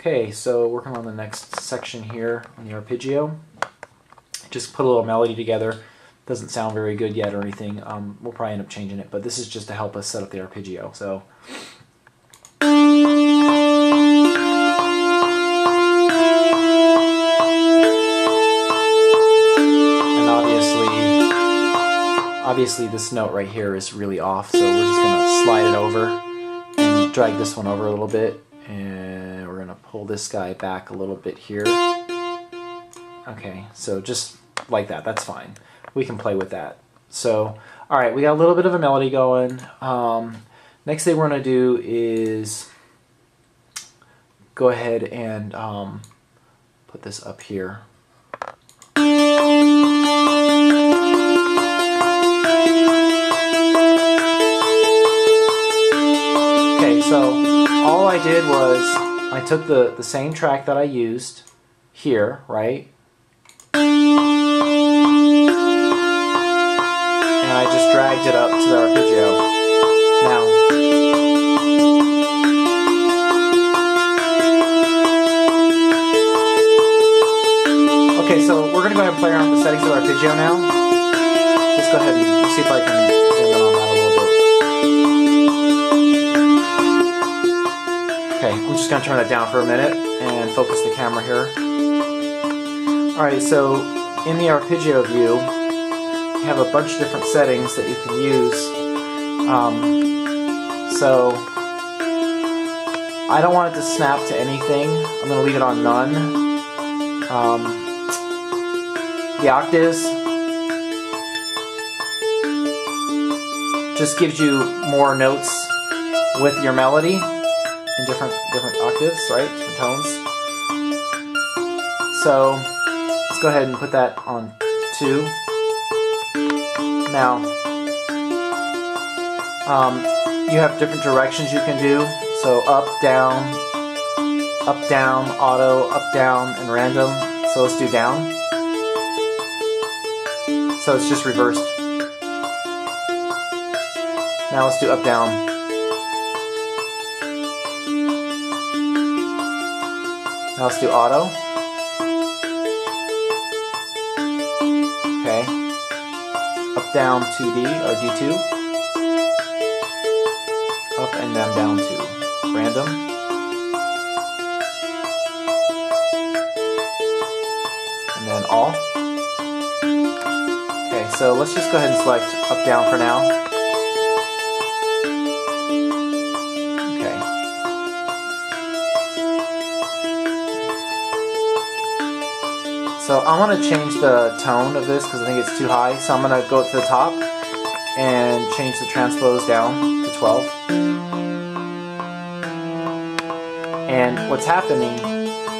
Okay, so working on the next section here on the arpeggio. Just put a little melody together. Doesn't sound very good yet or anything. Um, we'll probably end up changing it, but this is just to help us set up the arpeggio. So. And obviously, obviously this note right here is really off, so we're just gonna slide it over and drag this one over a little bit and pull this guy back a little bit here. Okay, so just like that, that's fine. We can play with that. So, all right, we got a little bit of a melody going. Um, next thing we're gonna do is go ahead and um, put this up here. Okay, so all I did was I took the, the same track that I used here, right? And I just dragged it up to the arpeggio. Now, okay, so we're to go ahead and play around with the settings of the arpeggio now. Let's go ahead and see if I can I'm just to turn that down for a minute and focus the camera here. Alright, so in the arpeggio view, you have a bunch of different settings that you can use. Um, so, I don't want it to snap to anything. I'm to leave it on none. Um, the octaves just gives you more notes with your melody in different different octaves, right? Different tones. So let's go ahead and put that on two. Now, um, you have different directions you can do. So up, down, up, down, auto, up, down, and random. So let's do down. So it's just reversed. Now let's do up, down. Now let's do auto. Okay. Up, down, 2D, or D2. Up and then down two. random. And then all. Okay, so let's just go ahead and select up, down for now. So I want to change the tone of this because I think it's too high. So I'm going to go to the top and change the transpose down to 12. And what's happening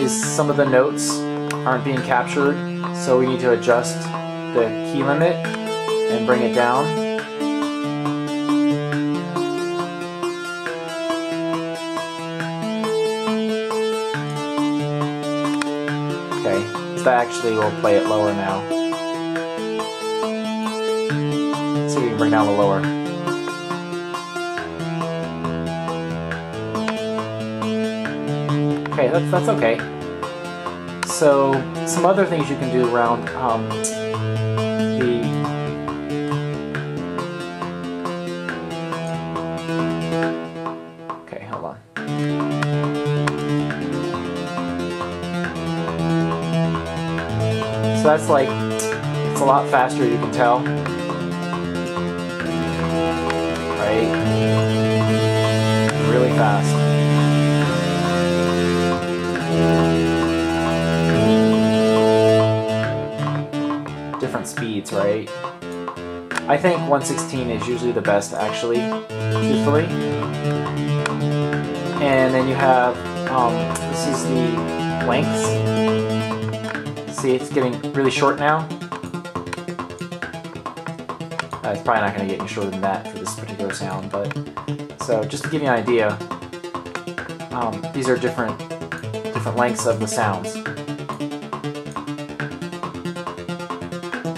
is some of the notes aren't being captured, so we need to adjust the key limit and bring it down. Actually will play it lower now. See if we can bring down the lower. Okay, that's, that's okay. So, some other things you can do around um, So that's like, it's a lot faster, you can tell. Right? Really fast. Different speeds, right? I think 116 is usually the best, actually, truthfully. And then you have, um, this is the lengths. See, it's getting really short now. Uh, it's probably not going to get any shorter than that for this particular sound, but so just to give you an idea, um, these are different different lengths of the sounds.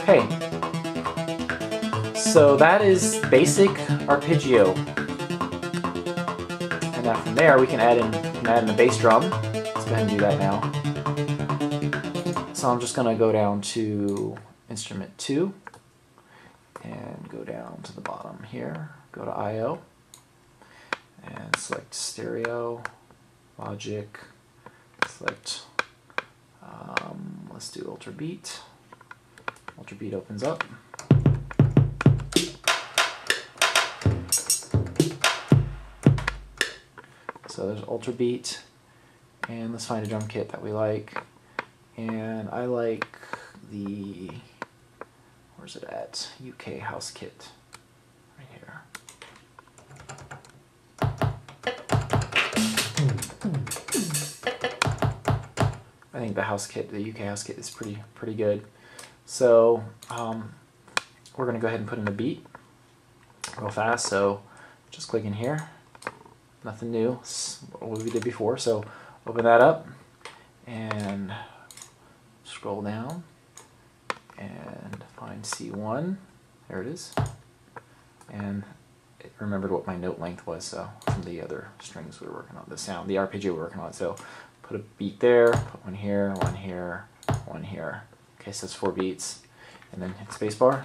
Okay, so that is basic arpeggio, and now from there we can add in can add in the bass drum. Let's go ahead and do that now. So I'm just going to go down to instrument 2 and go down to the bottom here. Go to I.O. and select stereo, logic, select, um, let's do ultra beat. Ultra beat opens up. So there's Ultra Beat, and let's find a drum kit that we like. And I like the, where's it at? UK House Kit, right here. I think the house kit, the UK house kit is pretty pretty good. So um, we're gonna go ahead and put in a beat real fast. So just click in here nothing new, what we did before. So open that up and scroll down and find C1. There it is. And it remembered what my note length was so from the other strings we were working on, the sound, the arpeggio we were working on. So put a beat there, put one here, one here, one here. Okay, so it's four beats. And then hit spacebar.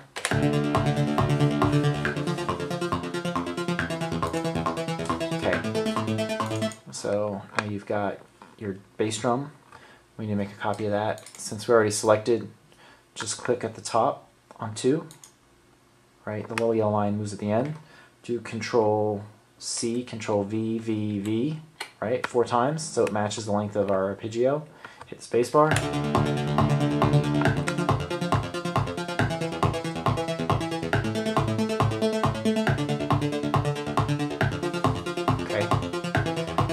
Okay. So now you've got your bass drum. We need to make a copy of that. Since we already selected, just click at the top on 2. Right, the little yellow line moves at the end. Do Control C, Control V, V, V, right, four times so it matches the length of our arpeggio. Hit the spacebar.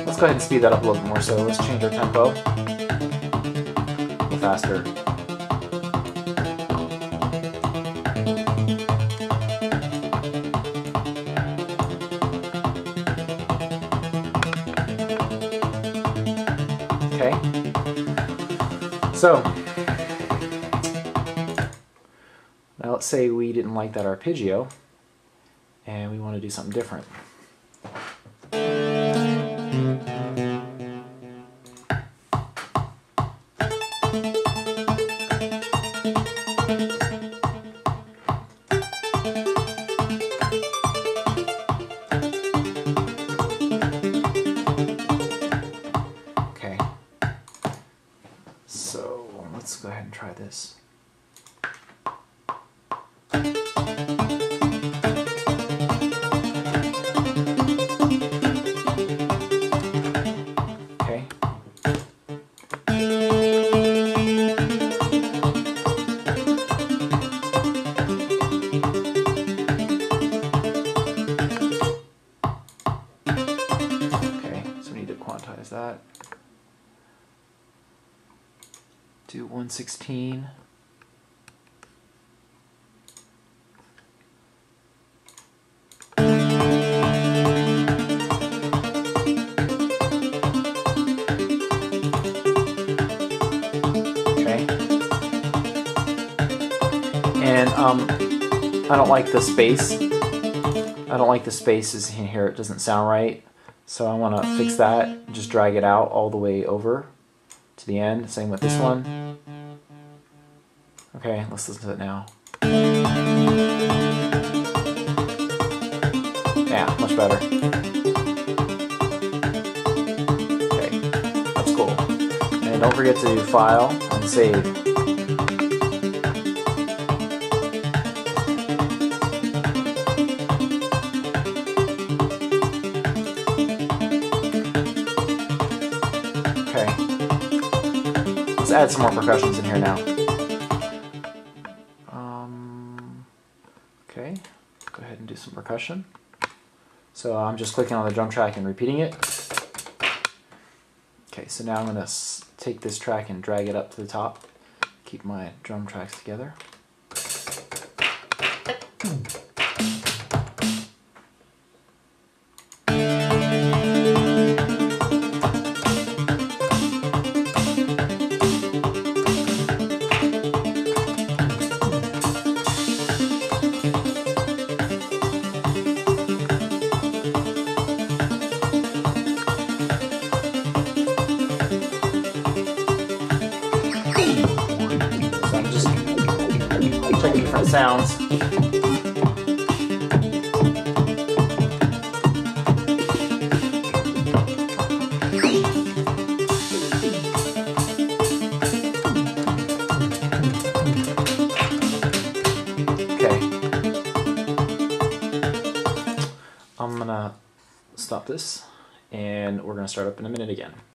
Let's go ahead and speed that up a little more. So let's change our tempo. Faster. Okay. So now let's say we didn't like that arpeggio and we want to do something different. Quantize that. do 116. Okay. And um, I don't like the space. I don't like the spaces in here. It doesn't sound right. So I want to fix that. Just drag it out all the way over to the end. Same with this one. Okay, let's listen to it now. Yeah, much better. Okay, that's cool. And don't forget to do File and Save. Add some more percussions in here now. Um, okay, go ahead and do some percussion. So I'm just clicking on the drum track and repeating it. Okay, so now I'm going to take this track and drag it up to the top. Keep my drum tracks together. Sounds. Okay. I'm gonna stop this and we're gonna start up in a minute again.